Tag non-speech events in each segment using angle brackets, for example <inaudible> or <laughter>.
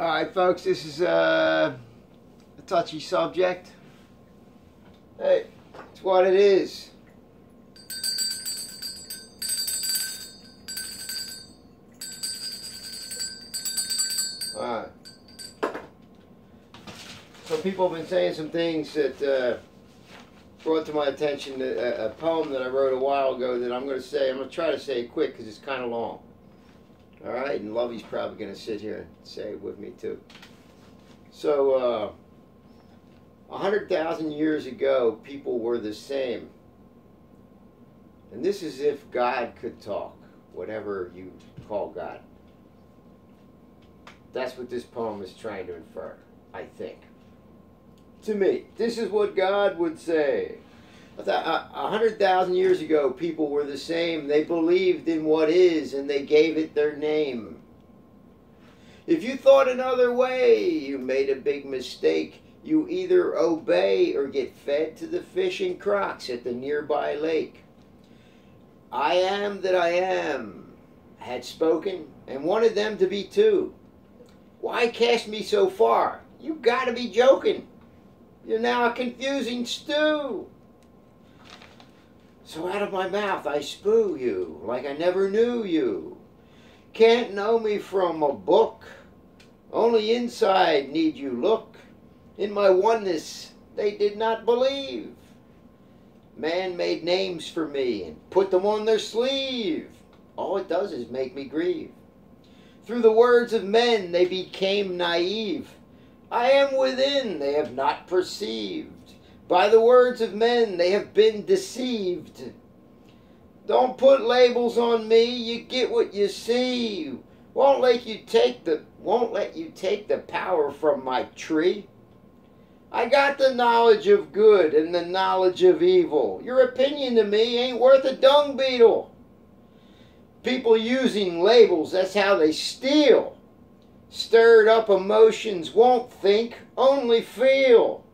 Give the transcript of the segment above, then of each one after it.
All right, folks, this is uh, a touchy subject. Hey, it's what it is. All right. So people have been saying some things that uh, brought to my attention a, a poem that I wrote a while ago that I'm going to say. I'm going to try to say it quick because it's kind of long. All right, and Lovey's probably going to sit here and say it with me too. So, uh, 100,000 years ago, people were the same. And this is if God could talk, whatever you call God. That's what this poem is trying to infer, I think. To me, this is what God would say. Uh, a hundred thousand years ago, people were the same. They believed in what is, and they gave it their name. If you thought another way, you made a big mistake. You either obey or get fed to the fish and crocs at the nearby lake. I am that I am had spoken and wanted them to be too. Why cast me so far? You gotta be joking. You're now a confusing stew. So out of my mouth I spew you like I never knew you. Can't know me from a book. Only inside need you look. In my oneness they did not believe. Man made names for me and put them on their sleeve. All it does is make me grieve. Through the words of men they became naive. I am within, they have not perceived. By the words of men they have been deceived. Don't put labels on me, you get what you see. Won't let you take the won't let you take the power from my tree. I got the knowledge of good and the knowledge of evil. Your opinion to me ain't worth a dung beetle. People using labels, that's how they steal. Stirred up emotions won't think, only feel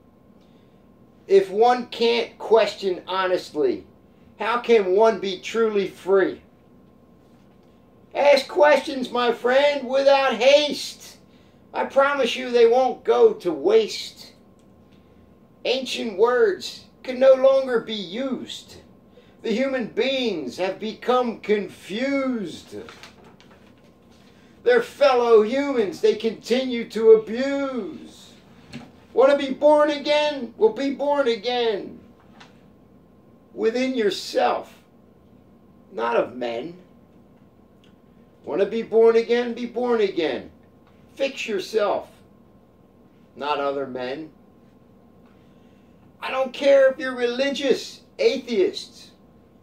if one can't question honestly, how can one be truly free? Ask questions, my friend, without haste. I promise you they won't go to waste. Ancient words can no longer be used. The human beings have become confused. Their fellow humans they continue to abuse. Want to be born again? Well, be born again within yourself, not of men. Want to be born again? Be born again. Fix yourself, not other men. I don't care if you're religious, atheist,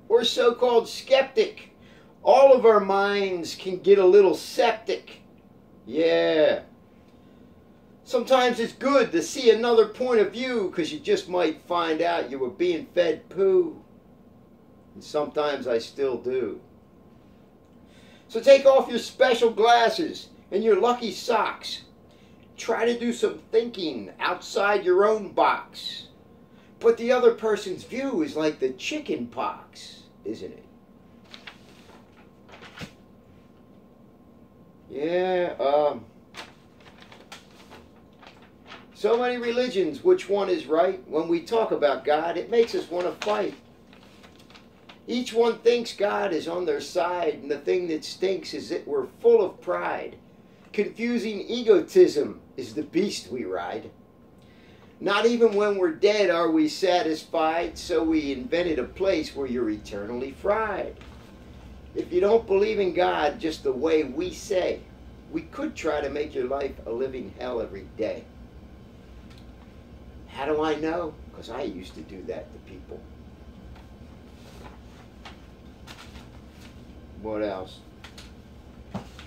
or so called skeptic. All of our minds can get a little septic. Yeah. Sometimes it's good to see another point of view because you just might find out you were being fed poo. And sometimes I still do. So take off your special glasses and your lucky socks. Try to do some thinking outside your own box. But the other person's view is like the chicken pox, isn't it? Yeah, um, so many religions, which one is right? When we talk about God, it makes us want to fight. Each one thinks God is on their side, and the thing that stinks is that we're full of pride. Confusing egotism is the beast we ride. Not even when we're dead are we satisfied, so we invented a place where you're eternally fried. If you don't believe in God just the way we say, we could try to make your life a living hell every day. How do I know? Because I used to do that to people. What else?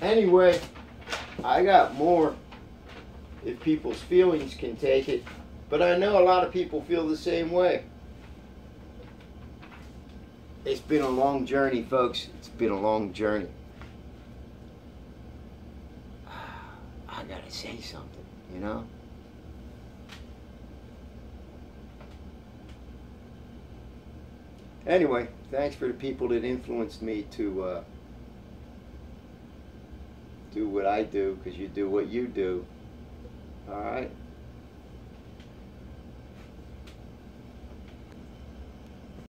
Anyway, I got more if people's feelings can take it. But I know a lot of people feel the same way. It's been a long journey, folks. It's been a long journey. <sighs> I gotta say something, you know? Anyway, thanks for the people that influenced me to uh, do what I do, because you do what you do. All right.